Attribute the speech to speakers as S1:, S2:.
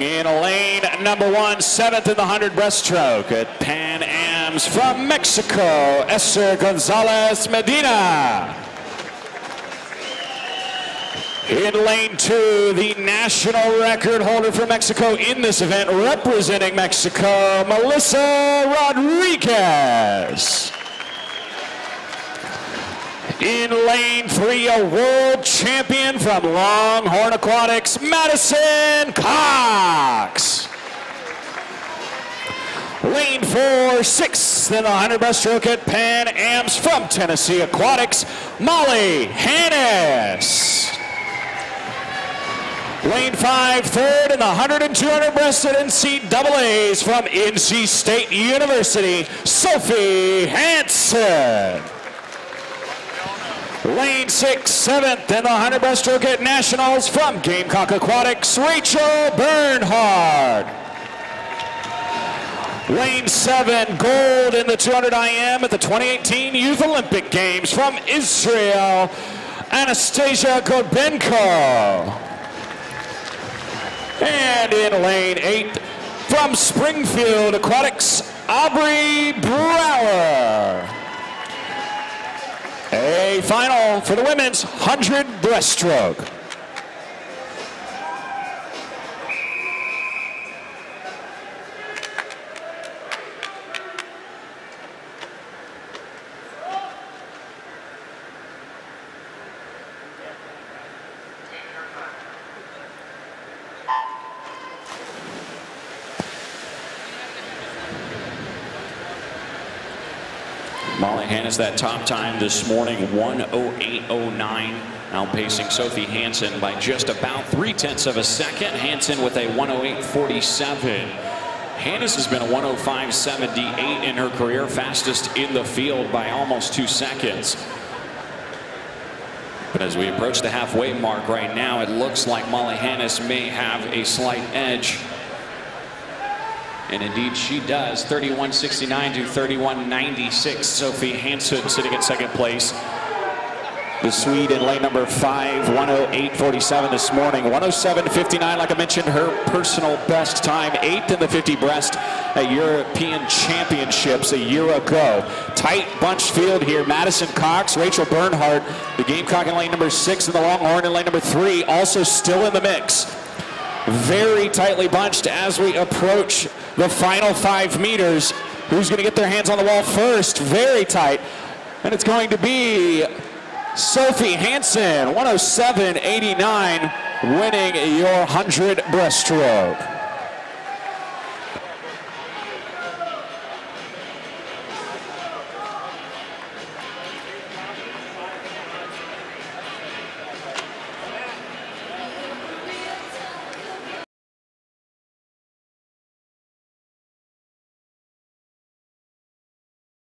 S1: In lane number one, seventh in the 100 breaststroke at Pan Ams from Mexico, Esther Gonzalez Medina. In lane two, the national record holder for Mexico in this event, representing Mexico, Melissa Rodriguez. In lane three, a world champion from Longhorn Aquatics, Madisyn Cox. Lane four, sixth in the 100 breaststroke at Pan Ams from Tennessee Aquatics, Molly Hannis. Lane five, third in the 100 and 200 breasted NCAAs from NC State University, Sophie Hansson. Lane six, seventh in the 100 breaststroke at Nationals from Gamecock Aquatics, Rachel Bernhardt. Lane seven, gold in the 200 IM at the 2018 Youth Olympic Games from Israel, Anastasia Gorbenko. And in lane eight, from Springfield Aquatics, Aubrey Brower. A final for the women's 100 breaststroke. Molly Hannis, that top time this morning, 108.09, outpacing Sophie Hansson by just about three tenths of a second. Hansson with a 108.47. Hannis has been a 105.78 in her career, fastest in the field by almost two seconds. But as we approach the halfway mark right now, it looks like Molly Hannis may have a slight edge. And indeed she does. 31.69 to 31.96. Sophie Hansson sitting in second place. The Swede in lane number five, 108.47 this morning. 107.59, like I mentioned, her personal best time. Eighth in the 50 breast at European Championships a year ago. Tight bunch field here. Madisyn Cox, Rachel Bernhardt, the Gamecock in lane number six, and the Longhorn in lane number three, also still in the mix. Very tightly bunched as we approach the final five meters. Who's going to get their hands on the wall first? Very tight. And it's going to be Sophie Hansson, 107.89, winning your 100 breaststroke.